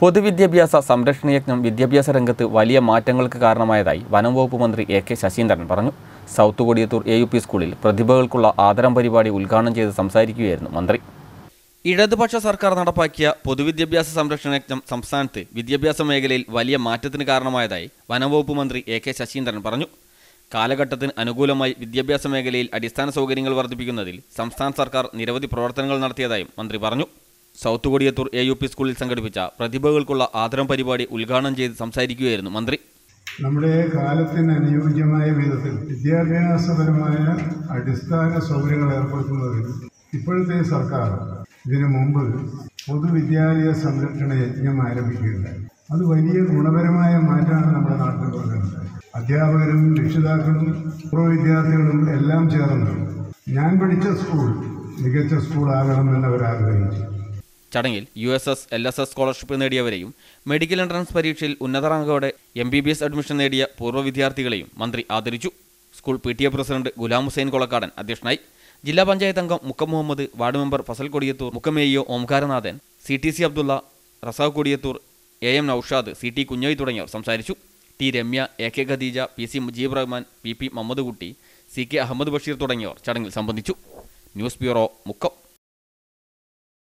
പൊതുവിദ്യാഭ്യാസ സംരക്ഷണ യജ്ഞം വിദ്യാഭ്യാസ രംഗത്ത് വലിയ മാറ്റങ്ങൾക്ക് കാരണമായതായി വനംവകുപ്പ് മന്ത്രി എ കെ ശശീന്ദ്രൻ പറഞ്ഞു. South Kodiyathur A U P സ്കൂളിൽ പ്രതിഭകൾക്കുള്ള ആദരം പരിപാടി ഉദ്ഘാടനം ചെയ്ത് സംസാരിക്കുകയായിരുന്നു മന്ത്രി. ഇടതുപക്ഷ സർക്കാർ നടപ്പാക്കിയ പൊതുവിദ്യാഭ്യാസ സംരക്ഷണ യജ്ഞം സംസ്ഥാനത്ത് വിദ്യാഭ്യാസ മേഖലയിൽ വലിയ മാറ്റത്തിന് കാരണമായതായി വനംവകുപ്പ് മന്ത്രി എ കെ ശശീന്ദ്രൻ പറഞ്ഞു. കാലഘട്ടത്തിന് അനുകൂലമായി വിദ്യാഭ്യാസ മേഖലയിൽ അടിസ്ഥാന സൗകര്യങ്ങൾ വർദ്ധിപ്പിക്കുന്നതിൽ സംസ്ഥാന സർക്കാർ നിരവധി പ്രവർത്തനങ്ങൾ നടത്തിയതായും മന്ത്രി പറഞ്ഞു. South Kodiyathur A U P സ്കൂളിൽ സംഘടിപ്പിച്ച പ്രതിഭകൾക്കുള്ള ആദരം പരിപാടി ഉദ്ഘാടനം ചെയ്ത് സംസാരിക്കുകയായിരുന്നു മന്ത്രി. നമ്മുടെ കാലത്തിന് അനുയോജ്യമായ വിധത്തിൽ വിദ്യാഭ്യാസപരമായ അടിസ്ഥാന സൗകര്യങ്ങൾ ഏർപ്പെടുത്തുന്നതിൽ ഇപ്പോഴത്തെ സർക്കാർ ഇതിനു മുമ്പ് പൊതുവിദ്യാലയ സംരക്ഷണ യജ്ഞം ആരംഭിക്കുകയുണ്ടായി. അത് വലിയ ഗുണപരമായ മാറ്റമാണ് നമ്മുടെ നാട്ടിൽ കൊണ്ടുവരുന്നത് അധ്യാപകരും രക്ഷിതാക്കളും പൂർവ വിദ്യാർത്ഥികളും എല്ലാം ചേർന്ന് ഞാൻ പഠിച്ച സ്കൂൾ മികച്ച സ്കൂളാകണമെന്ന് അവർ ആഗ്രഹിച്ചു. ചടങ്ങിൽ U S S L S S scholarship നേടിയവരെയും medical entrance പരീക്ഷയിൽ ഉന്നത റാങ്കോടെ M B B S admission നേടിയ പൂർവ വിദ്യാർത്ഥികളെയും മന്ത്രി ആദരിച്ചു. School P T A president Gulam Hussain Kolakkadan അധ്യക്ഷനായി. ജില്ലാ പഞ്ചായത്ത് അംഗം Mukkam Muhammad ward member Fasal Kodiyathur മുക്കമേയോ Omkaranathan C T C Abdulla Razak Kodiyathur A M Noushad C T Kunhoi തുടങ്ങിയവർ സംസാരിച്ചു. T Ramya A K Khadeeja P C Mujeeb Rahman P P Muhammad Kutty C K Ahammed Basheer തുടങ്ങിയവർ ചടങ്ങിൽ സംബന്ധിച്ചു. News bureau Mukkam.